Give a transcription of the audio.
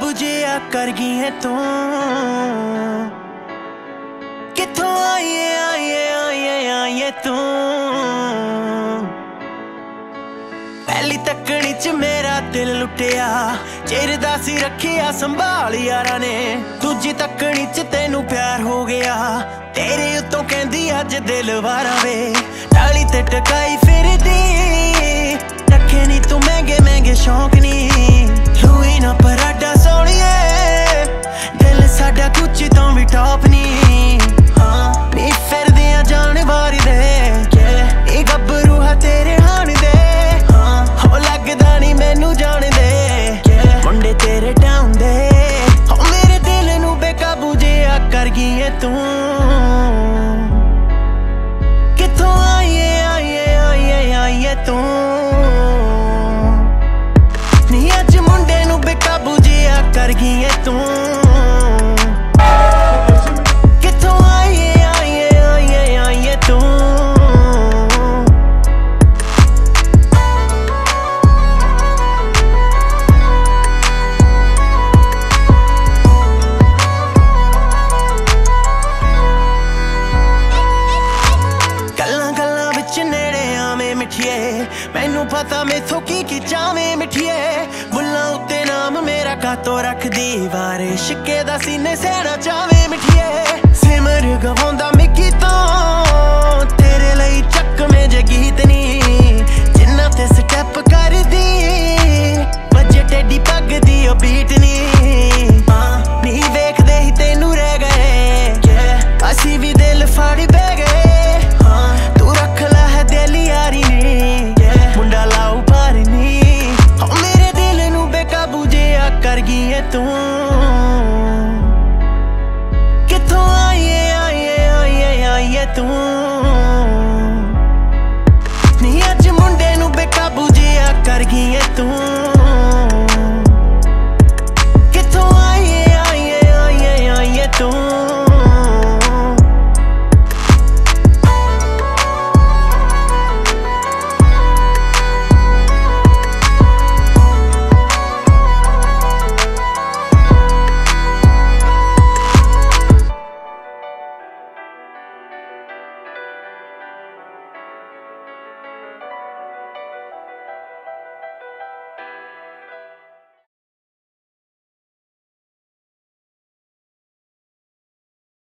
ਆ ਕਰ ਗਈ ਹੈ ਤੂੰ। ਕਿੱਥੋਂ ਆਈਏ ਆਈਏ ਆਈਏ ਆਈਏ ਤੂੰ? ਪਹਿਲੀ ਤੱਕਣੀ ਚ ਮੇਰਾ ਦਿਲ ਲੁੱਟਿਆ, ਚਿਰ ਚਿਰਦਾ ਸੀ ਰੱਖਿਆ ਸੰਭਾਲ ਯਾਰਾਂ ਨੇ। ਦੂਜੀ ਤੱਕਣੀ ਚ ਤੈਨੂੰ ਪਿਆਰ ਹੋ ਗਿਆ, ਤੇਰੇ ਉਤੋਂ ਕਹਿੰਦੀ ਅੱਜ ਦਿਲ ਵਾਰਾ ਵੇ। ਟਾਲੀ ਤੇ ਟਕਾਈ ਫਿਰਦੀ। ਤੂੰ। ਕਿੱਥੋਂ ਆਈਏ ਆਈਏ ਆਈਏ ਆਈਏ ਤੂੰ? ਨੀ ਅੱਜ ਮੁੰਡੇ ਨੂੰ ਬੇਕਾਬੂ ਜਿਹਾ ਕਰ ਗਈ ਏ ਤੂੰ। ਮੈਨੂੰ ਪਤਾ ਮੈਥੋਂ ਕੀ ਕੀ ਚਾਵੇਂ ਮਿੱਠੀਏ। ਬੁੱਲਾਂ ਉੱਤੇ ਨਾਮ ਮੇਰਾ ਕਾਤੋਂ ਰੱਖਦੀ ਵਾਰੇ ਸ਼ਿੱਕੇ ਦਾ ਸੀਨੇ ਸਹਿਣਾ ਚਾਵੇਂ ਮਿੱਠੀਏ। ਸਿਮਰ ਗਵਾਉਂਦਾ